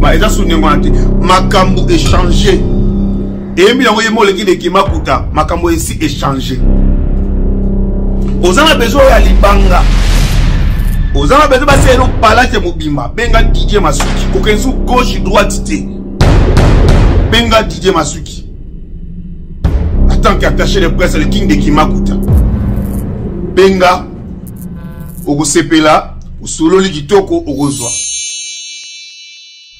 ba eza soni yango wana te makambo echange eyembi yango yemba oleki leki makuta makambo esi echange oza na besoin ya libanga oza na besoin basi elo palate mobimba benga didie masuki kokende su gauche droite te benga didie masuki atant que attaché de presse le king de kimakuta benga okosepela osololi kitoko okozwa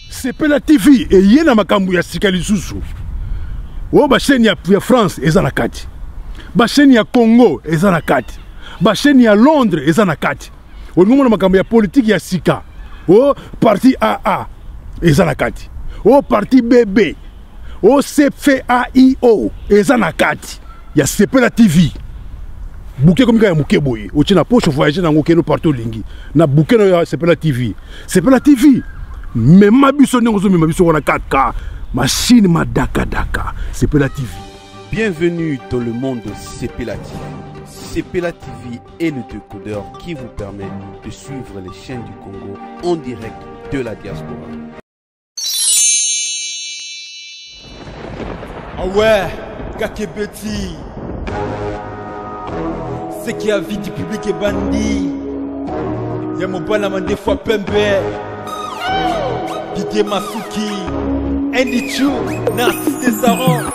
sepela tv eye na makambo ya sika lisusu oyo basheni ya, ya france eza na kati basheni ya congo eza na kati basheni ya londres eza na kati olingi omona makambo ya politiki ya sika o parti aa eza na kati o parti bb OCFAIO eza na kati ya Sepela TV. Bouquet comme ya muke boye, otie na poche voyager nango keno partout lingi. Na bouquet ya Sepela TV. Sepela TV. Mema biso ndenge ozo mema biso wana kaka machine madaka daka. Sepela TV. Bienvenue dans le monde de Sepela TV. Sepela TV est le décodeur qui vous permet de suivre les chaînes du Congo en direct de la diaspora. Awe, Kakebeti. Ce qui a vie du public est bandit. Y'a mon balama des fois pembe. Didier Masuki. Andy Chou, Narcisse Desaron.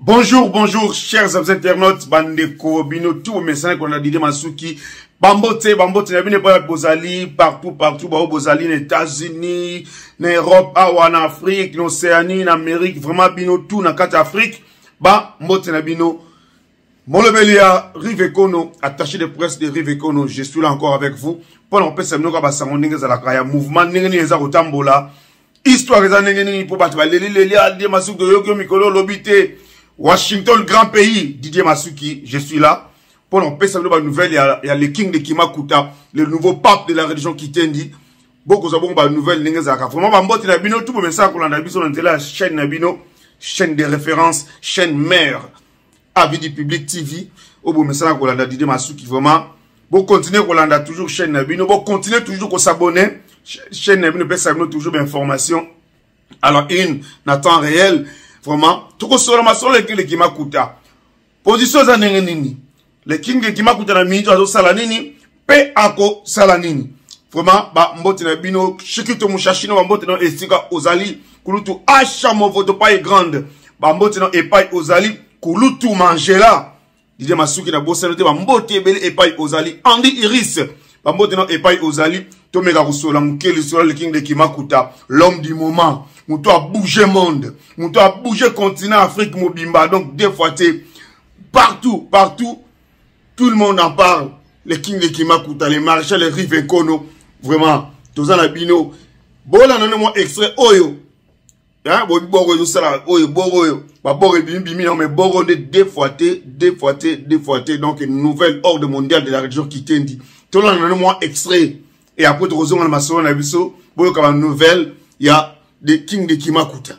Bonjour, bonjour, chers amis internautes, bandeko, bino, tout au message qu'on a dit de Masuki, bambote bambote na bino epai bozali partout partout bao bozali na états-unis na europe awa na afrique na océanie na amérique vraiment bino tout na kati ya afrique bambote na bino molobeli ya rive ekono attaché de presse de rive ekono je suis là encore avec vous mpo na kopesa bino kaka basango ndenge ezalaka ya mouvement ndenge nini eza kotambola histoire eza ndenge nini mpo bato baleli leli a didier masuki oyoki yo mikolo olobi te washington grand pays didier masuki je suis là mpo na kopesa bino banouvelle ya, ya le king de kimakuta le nouveau pape de la religion kitendi bokozwa bongo banouvelle ndenge ezalaka vraiment bambote na bino tu bomesaka kolanda biso na nzela ya chaîne na bino chaîne de référence chaîne mère avis du public tv oyo bomesana kolanda dide masuki vraiment bokontinue kolanda toujours chaîne na bino bokontinue toujours kosabonne chaîne na bino epesa bino toujours bainformation alors une na temps réel vraiment tokosola masolo ekeleki makuta position eza ndenge nini le king ekimakuta na minute azosala nini mpe akosala nini vraiment bambote na bino shikito mushashino bambote na esika ozali kulutu asha movoto pai grande bambote na epai ozali kulutu mangela didie masuki na bosano te bambote ebele epai ozali andy iris bambote na epai ozali tomeka kosola moke lisolo ya liking de kimakuta l'homme du moment moto abouge monde moto abouge continent afrique mobimba donc deux fois te partout partout tout le monde en parle le king de kimakuta le marshal rive nkono vraiment toza na bino bolanda nde mwa extrait oyo bobiboko ezosala oyo eboko oyo baboko ebimibimi yango eboko nde deux fois te deux fois te deux fois te donc nouvelle ordre mondial de la religion kitendi tolanda nde mwa extrait e apres tokozonga na masolo na biso boyoka banouvelle ya the king de kimakuta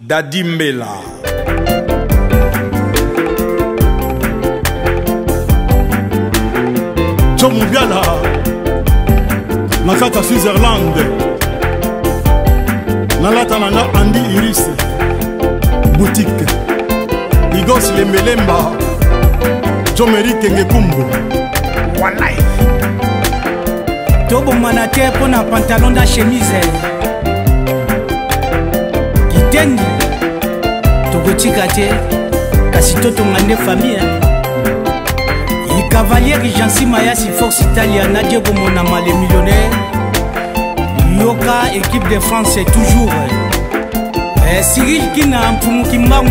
Daddy Mbela. John Mubiala. Nakata Switzerland. Nalata nanga Andy Iris. Boutique. Igos Lembelemba. John Meri Kengekumbu. Walai. tobongwana te mpo na pantalon da chemise kitendi tokotika te kasi totonga nde famille ye cavalier jansi mayasi force italia na diego monama le millionnaire yoka équipe de france toujours eh, siril kina mpumu kimbangu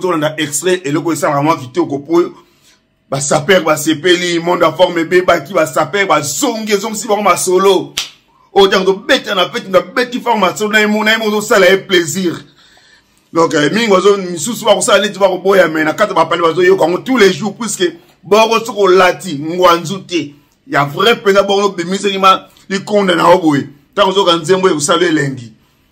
tolanda extrait eloko esalaka mwa kitoko mpo basaper basepeli monde ya forme ebebaki basaper bazongi ezongisi bango masolo oyo ntango tobeta na peti nabeti forme masolo na emona ye moko ozosala ye plaisir donc euh, mingi bazo misusu bakosala neti bakoboya mai na kati bapale bazoyoka yango tous les jours puiske boko soki olati ngwanzu te ya vrai mpenza boko obimisaki ma likonda na yo boye ntango ozoyoka nzembo ekosala elengi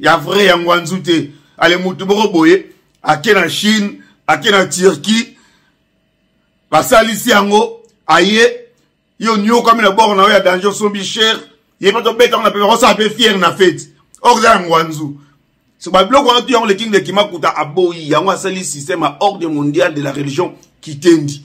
ya vrai ya ngwanzu te ale motu moko boye ake na chine ake na turquie basalisi yango aye ye oniokami na bord na yo ya danger osombi cher ye mpe tobetaka na pepe osala mpe fiere na feti okoza ya ngwanzu so babiloko wana tu yango le king de kimakuta aboyi yango asali système ya ordre mondial de la religion kitendi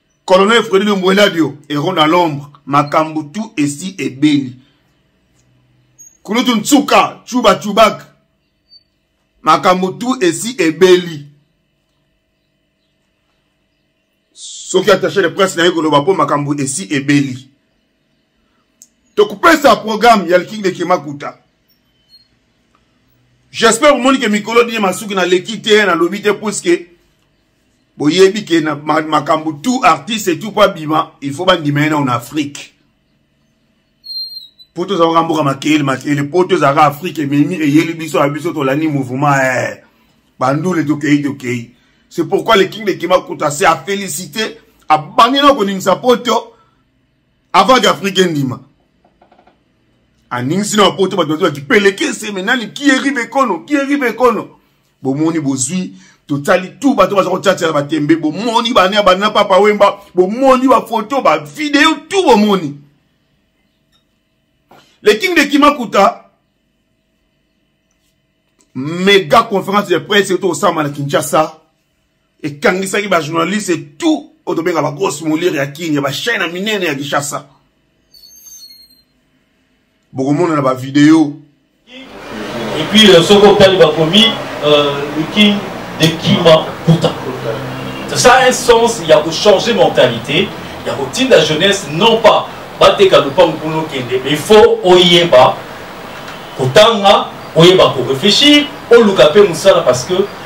colonel fredi de mbueladio eron na lombre makambo tu esi ebeli kulutu nsuka cuba cubak makambo tu esi ebeli soki attaché de presse na ye koloba mpo makambo esi ebeli tokopesa programme ya likingi leki makuta j'espère omoni ke mikolo dine masuki naleki te nalobi te puiske boyebi ke na makambo tout artiste et tout mpo abima il faut bandima ye nao na afrique mpo tozalaka mboka makele makele mpo tozalaka afrike ememi eyeli biso ya biso tolandi mouvement e bandule tokei tokei c'est pourquoi le king de kima kuta se a félicité abandi na koningisa poto avant que afrique endima aningisi na bapoto bato bazwa kipelekese me nani kieri bekono kieri bekono bomoni bozwi totali tu bato baza kotyatela batembe bomoni bana ya bana papa wemba bomoni bafoto bavideo tu bomoni le king de kimakuta mega conférence de presse euti kosamba na kinshasa ekangisaki bajournaliste tout oyo tobenga bagrosse molire ya kini ya bachaine ya minene ya kinshasa bokomona na bavideo epuis euh, soki otali bakomi euh, le king de kima kuta ça a un sens ya kochanger mentalité ya kotinda jeunesse non pas bateka lopango kuna okende mais faut oyeba kotanga oyeba korefléchir oluka mpe mosala parce que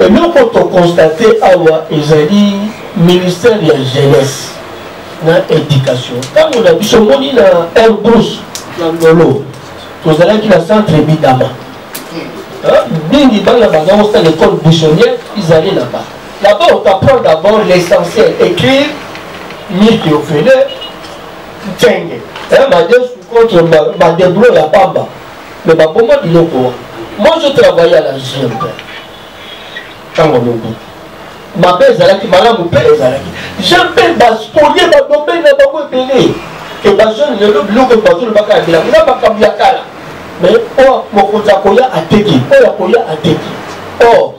eloko tokonstate awa ezali ministère ya jeunesse na éducation ntango na biso moni na airbus na ndolo tozalaki na centre bidama mingi bana baza kosala école buissonnière izali na ba là-bas on t'apprend d'abord l'essentiel écrire miki ofele ntenge madesu contre badeblo ya pamba Mais ba boma biloko wana. Moi je travaille à la GMP. Tango lobi. Mabe ezalaki malamu pe ezalaki. GMP ba spolier ba domaine na bango ebele. Ke ba jeune lelo biloko bazo lobaka ya bilanga. Eza makambo ya kala. Mais oh mokonzi akoya ateki. Oyo akoya ateki. Oh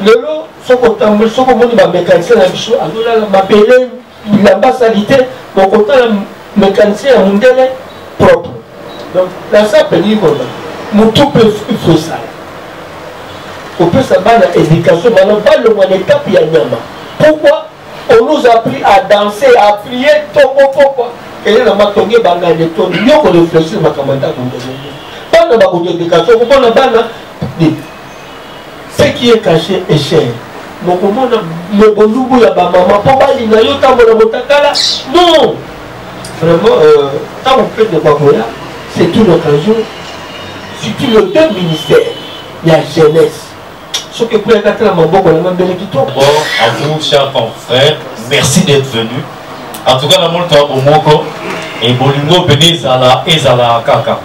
lelo soki otamboli soki omoni bamécanicien na biso azolala mabele bilamba salite bokotala mécanicien ya mundele propre donc naza pelingi koloba motu mpe ifosala kopesa bana éducation bana balongwa na etape ya nyama pourquoi on nous a appris à danser à prier tongo pokwa eye na matongi ebangani etoni yo koreflechir makambo ya ndako ndenge bana bakoki éducation komona bana ce qui est caché est cher mokomona mobolubu ya bamama mpo balinga yo ntango na motakala non vraiment euh, ntango mpe de bakoya c'est une occasion surtout le deux ministère ya jeunesse soki ekoyaka tala maboko nanga mbele kitoko bon à vous cher confrère merci d'être venu en tout cas na moni toya bomoko et bolingo pene ezala ezala kaka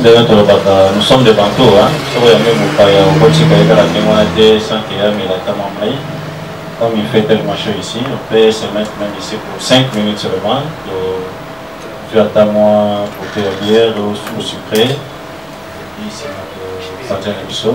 ndenge tolobaka nous sommes de bantu soko ya mbe mopaya okotika ye kaka ndenge wana te sans ke amela ata mwa mai comme il fait tellement chaud ici on peut se mettre même ici pour 5 minutes seulement tu ata mwa kote ya bière ou sucré nsima tosantia na biso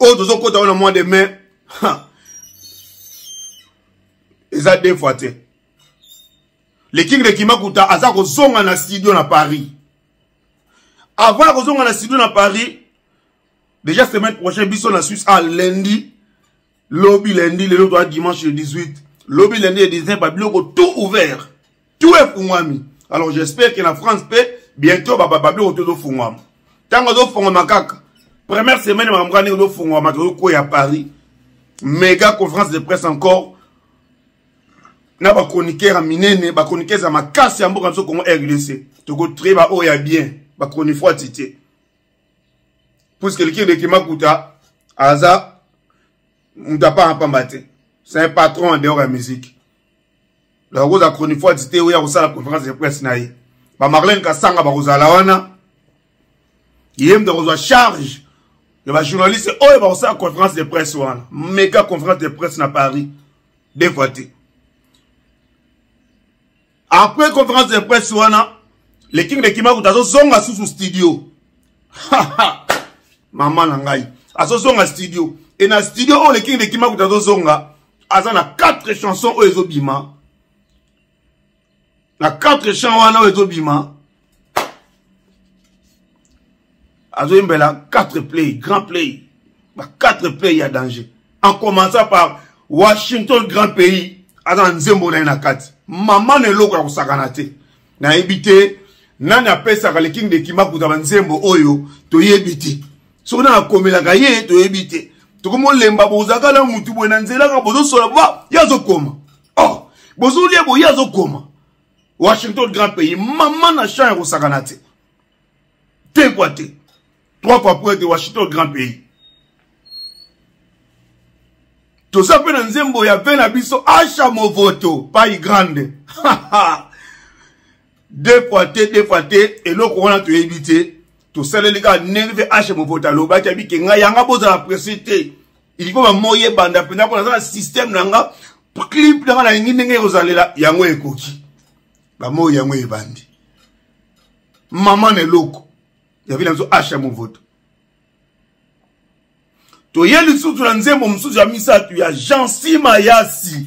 oyo tozokota wana mois de mai eza deux fois te le king de kimakuta aza kozonga na studio na paris avant ya kozonga na studio na paris déjà semaine prochaine biso na suisse a ah, lundi lobi lundi lelo toa dimanche le 18 lobi lundi le 19 babiloko tout ouvert tout efungwami alors j'espère que na france mpe bientôt babiloko to ezofungwama ntango ezofungwama kaka première semaine makambo kaka ndenge ezofungwama tozokwea paris mega conférence de presse encore na bachroniqueur ya minene bachroniqueuse ya makasi ya mboka biso congo rdc tokotrie baoyo ya bien bachronifuati te puisque likini de kimakuta aza moto apanga pamba te c'est un patron en dehors ya musique donc akozala chronifuati te oya kosala conférence de presse na ye bamarlene kasanga bakozala wana ye moto akozwa charge ya bajournaliste oyo bakosala conférence de presse wana mega conférence de presse na paris de fois te après conférence de presse wana le king de kimakuta azozonga susu studio mama na ngai azozonga studio e na studio oyo le king de kimakuta azozonga aza na quatre chanson oyo ezobima na quatre chant wana oyo ezobima azoyembela 4 play grand play ba 4 play ya danger en commençant par washington grand pays aza na nzembo na ye na kati mama na eloko ya kosakana te nayebi te nani apesaka le king de kimba kuta banzembo oyo toyebi te soki nani akomelaka ye toyebi te tokomi olemba bozalaka na mutu boye na nzelaka bozosola ye azokoma oh bozolia boye azokoma washington grand pays mama na champ ya kosakana te te kwa te trois fois po ete washington grand pays toza mpe na nzembo ya mpe na biso asha movoto pai grande de fois te de fois te eloko wana toyebi te tosaleli kaka ndenge mpe asha movoto alobaki abike ngai yanga bozala presi te il faut bamoi ebanda mpenza mpo naza na systeme na nga clip na nga nalingi ndenge ekozalela yango ekoki bamoi yango ebandi mama na eloko ya vile biso asha movoto toye lisusu na nzembo mosusu ya misato ya jansi mayasi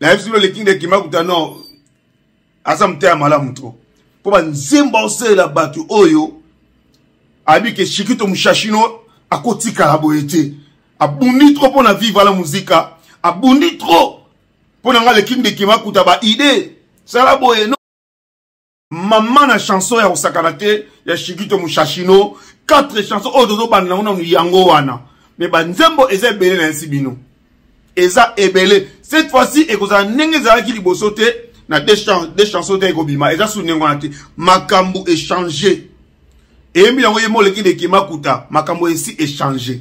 nayebi sino leki nde ekima kuta no aza moto ya malamu to mpo banzembo aosalela bato oyo ayebi ke shikito mushashino akotikala boye te abundi trop mpo na viva la muzika abundi trop mpo na ngai leki ndekima kuta baide sala boye mama na chanson ya kosakana te ya shikito mushashino quatre chanson oyo tozobanda nango nanu yango wana me banzembo eza ebele na yesi bino eza ebele cette fois-ci ekozala ndenge ezalaki liboso te na de chanson te ekobima eza su ndenge wana te makambo echange eyembi yango ye moleki leki makuta makambo esi echange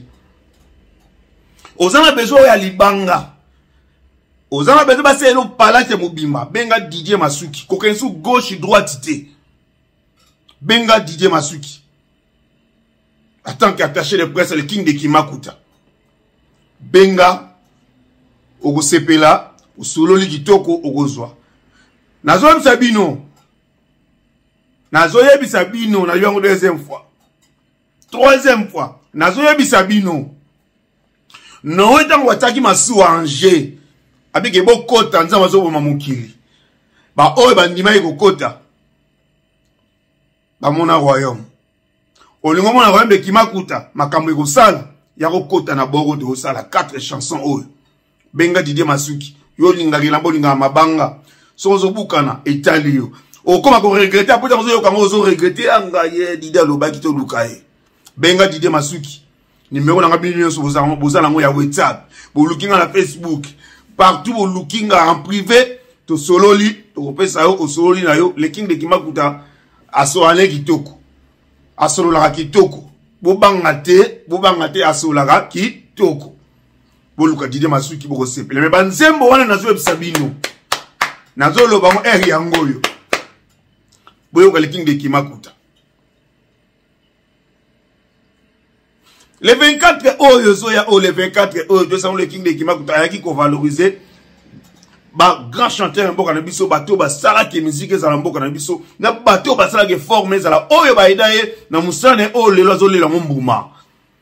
oza na besoin ya libanga oza na besoin basala eno palate mobimba benga didier masuki kokende su gauche droite te benga didier masuki en tant qu'attaché de presse le king de kimakuta benga okosepela osololi kitoko okozwa nazoyebisa bino nazoyebisa bino na yango deuxième fois troisième fois nazoyebisa bino noe ntango batiaki masuwa ange abike bokota nzambe azoboma mokili baoyo bandimaki kokota bamona royaume olingi omona royaume ekima kuta makambo ekosala ya kokota na boko tokosala 4 chanson oyo benga didie masuki yo olingaka elamba olingaka mabanga soki ozobukana etali yo okoma koregrete apota ozoyoka yango ozoregrete ya ah, ngai ye didi alobaki toluka ye benga didi masuki nimero nanga bino nyonso boza nango ya whatsapp boluki nga na facebook partout boluki nga en privé tosololi tokopesa yo osololi na yo leking de kimakuta asolane kitoko asololaka kitoko bobanga te bobanga te asololaka kitoko boluka dide masuki bokosepela me banzembo wana nazoyebisa bino nazoloba yango ere yango oyo boyoka leki ndeki makuta le 24 oyo ezoya oyo le 24 oyo toesango leki ndeki makuta ayaki kovaloriser bagrand chanteur ya mboka na biso bato oyo basalaki miziki ezala mboka na biso na bato oyo basalaki forme ezala oyo bayeda ye na mosala na ye oyo lelo azolela yango mbuma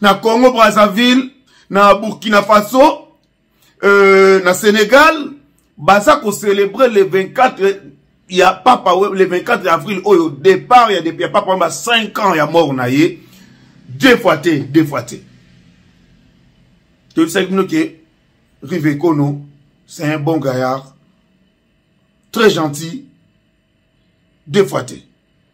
na congo brazzaville na burkina faso euh, na sénégal baza kocelebre le 24 ya papa le 24 avril oyo départ ya, ya papa wana ba 5 ans ya mort na ye deux fois te deux fois te toyebisaki bino ke rive ekono c'est un bon gaillard très gentil deux fois te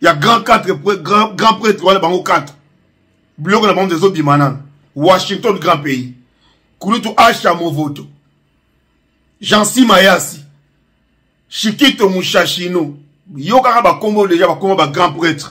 ya grand 4 grand, grand prêtre wana bango 4 biloko na bango ezobima nano washington grand pays kulutu asha movoto jansi mayasi shikito mushashino yokaka bakombo deja bakombo ba grand prêtre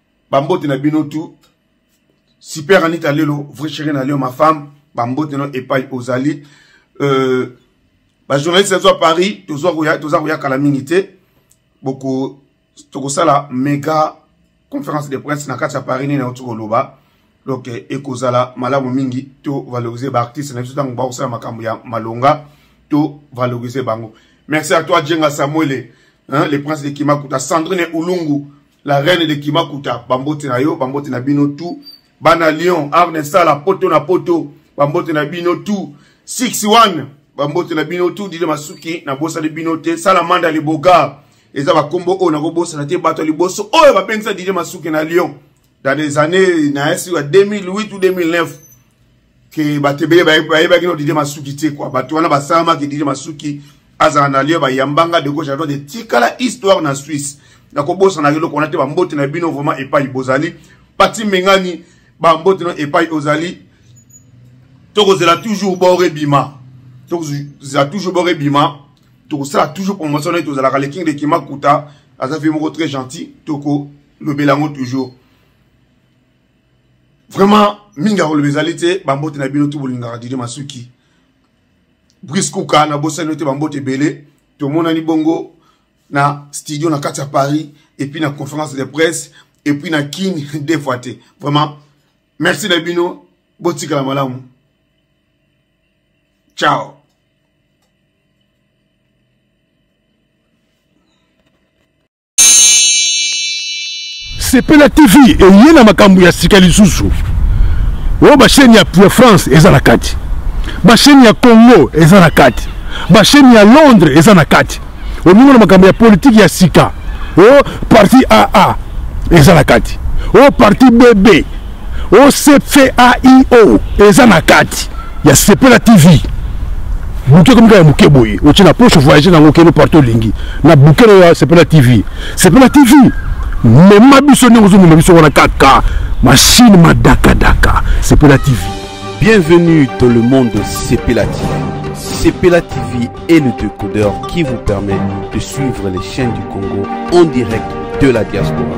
bambote na bino tout super anita lelo vrai chéri na leo ma femme bambote no epai ozali euh, bajournaliste nazo ya paris toza koya, toza koya kala mingi te boko tokosala mega conférence de presse na kati ya paris nini auti koloba donc eh, ekozala malamu mingi to valoriser baartiste na biso ntango bakosala makambo ya malonga to valoriser bango merci à toi jenga samuele hein, le prince de kimakuta sandrine ulungu la reine de kimakuta bambote na yo bambote na bino tout bana lyon arne sala poto na poto bambote na bino tout 61 bambote na bino tout dide masuki nabosani bino te sala manda liboga eza bakombo oyo nakobosana te bato ya liboso oyo babengisa dide masuki na lyon dans les années na esi ya 2008 ou 2009 ke bato ebele bayebaki no didie masuki te kua bato wana basalamaki didie masuki azala na lio bayambanga de gauche à droite etikala histoire na suisse nakobosanaka eloko wana te bambote na bino vraiment epai bozali pati mengani bambote no epai ozali tokozela toujours bor ebima tokozela toujours bor ebima tokosala toujours promotion na ye tozalaka le king de kimakuta aza vie moko très gentil tokolobela yango toujours vraiment mingi ya koloba ezali te bambote na bino to bolingaka didi masuki brise kuka na bosani yo te bambote ebele tomonani bongo na studio na kati ya paris epuis na conférence de presse epuis na kin deux fois te vraiment merci na bino botikala malamu ciao sepela tv eye na makambo ya sika lisusu oyo basheni ya france eza na kati basheni ya congo eza na kati basheni ya londres eza na kati olingo na makambo ya politiki ya sika o parti aa eza na kati o parti bb OCFAIO eza na kati ya Sepela TV. Buke ekomi kaka ya moke boye otie na poche voyage nango okende partout olingi na buke nayo ya Sepela TV. Sepela TV mema biso ndenge ozomema biso wana kaka mashine madakadaka Sepela TV. Bienvenue dans le monde Sepela TV. Sepela TV est le décodeur qui vous permet de suivre les chaînes du Congo en direct de la diaspora.